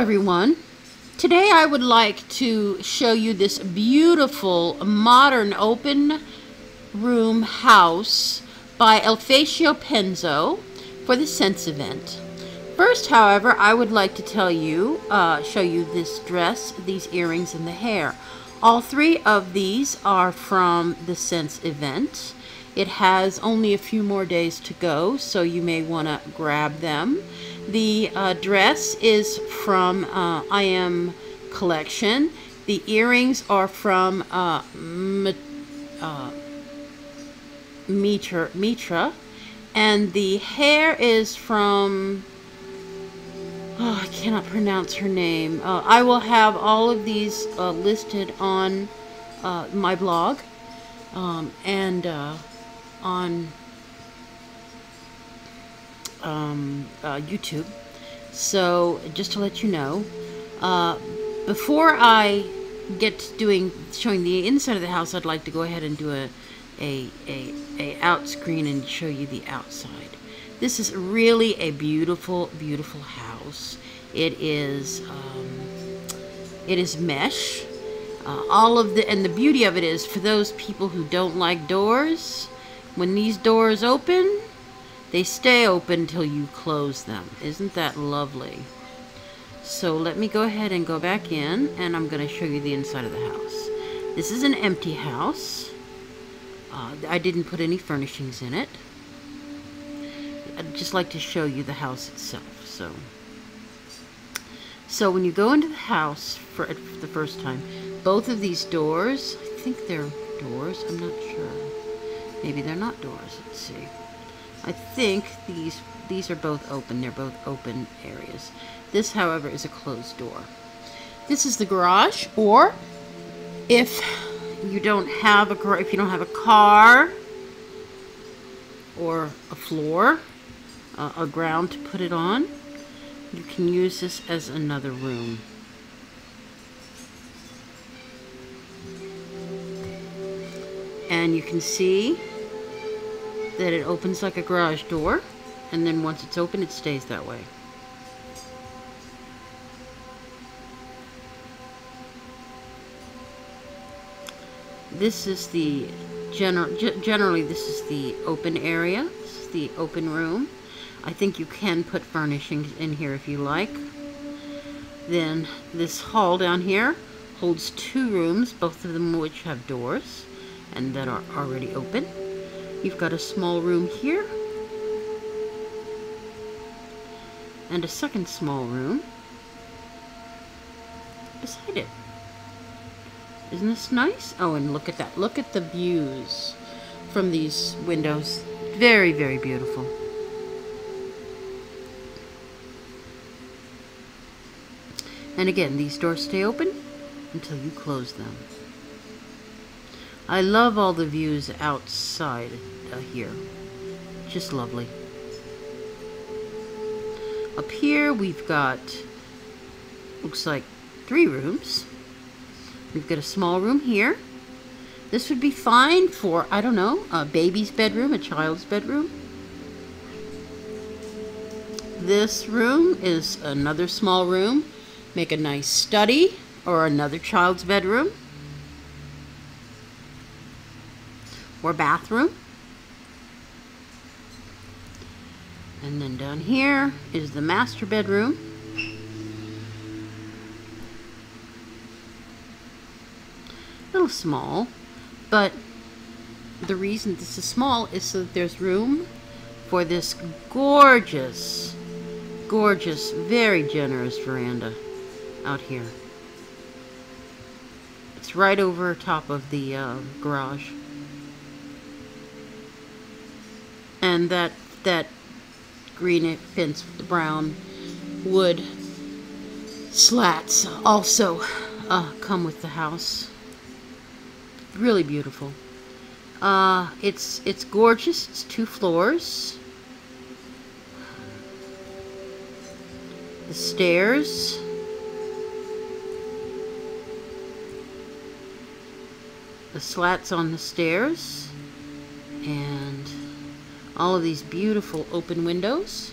everyone. Today I would like to show you this beautiful modern open room house by Elfacio Penzo for the Sense event. First, however, I would like to tell you, uh, show you this dress, these earrings, and the hair. All three of these are from the Sense event. It has only a few more days to go, so you may want to grab them. The uh, dress is from uh, I Am Collection. The earrings are from uh, uh, Mitra, Mitra. And the hair is from... Oh, I cannot pronounce her name. Uh, I will have all of these uh, listed on my blog um, and on um, uh, YouTube. So just to let you know, uh, before I get doing showing the inside of the house, I'd like to go ahead and do a a a, a out screen and show you the outside. This is really a beautiful, beautiful house. It is um, it is mesh. Uh, all of the and the beauty of it is for those people who don't like doors. When these doors open, they stay open till you close them. Isn't that lovely? So let me go ahead and go back in and I'm going to show you the inside of the house. This is an empty house. Uh, I didn't put any furnishings in it. I'd just like to show you the house itself. So, so when you go into the house for, for the first time, both of these doors, I think they're doors, I'm not sure. Maybe they're not doors, let's see. I think these these are both open. They're both open areas. This, however, is a closed door. This is the garage, or if you don't have a if you don't have a car or a floor, uh, a ground to put it on, you can use this as another room. And you can see that it opens like a garage door and then once it's open it stays that way. This is the general generally this is the open area. This is the open room. I think you can put furnishings in here if you like. Then this hall down here holds two rooms, both of them which have doors and that are already open. You've got a small room here. And a second small room beside it. Isn't this nice? Oh, and look at that. Look at the views from these windows. Very, very beautiful. And again, these doors stay open until you close them. I love all the views outside uh, here. Just lovely. Up here we've got, looks like three rooms. We've got a small room here. This would be fine for, I don't know, a baby's bedroom, a child's bedroom. This room is another small room. Make a nice study or another child's bedroom. Or bathroom. And then down here is the master bedroom. A little small, but the reason this is small is so that there's room for this gorgeous, gorgeous, very generous veranda out here. It's right over top of the uh, garage. And that that green fence with the brown wood slats also uh, come with the house. Really beautiful. Uh, it's it's gorgeous. It's two floors. The stairs. The slats on the stairs. And all of these beautiful open windows.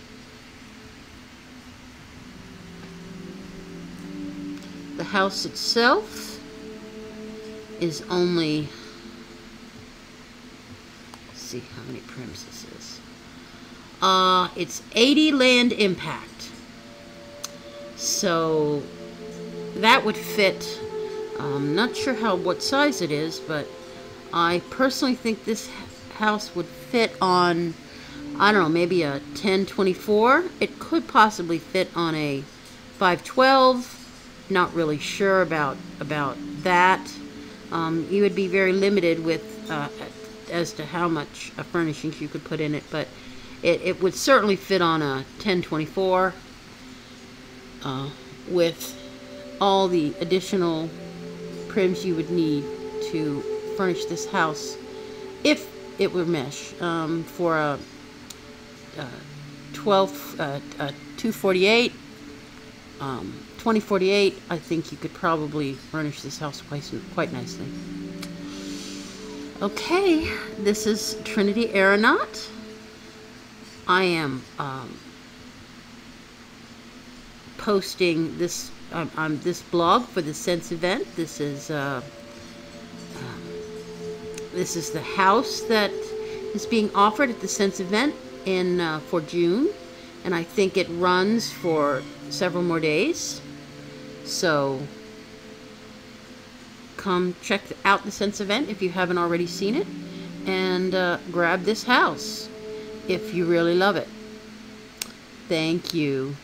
The house itself is only see how many prims this is. Uh, it's 80 land impact. So that would fit. I'm not sure how what size it is, but I personally think this house would fit on, I don't know, maybe a 1024. It could possibly fit on a 512. Not really sure about about that. Um, you would be very limited with uh, as to how much uh, furnishings you could put in it, but it, it would certainly fit on a 1024 uh, with all the additional prims you would need to furnish this house if it were mesh um, for a, a 12 uh, a 248 um, 2048 I think you could probably furnish this house quite, quite nicely Okay, this is Trinity Aironaut. I am um, posting this um, this blog for the Sense event. This is uh, this is the house that is being offered at the Sense event in uh, for June, and I think it runs for several more days. So come check out the Sense event if you haven't already seen it and uh, grab this house if you really love it. Thank you.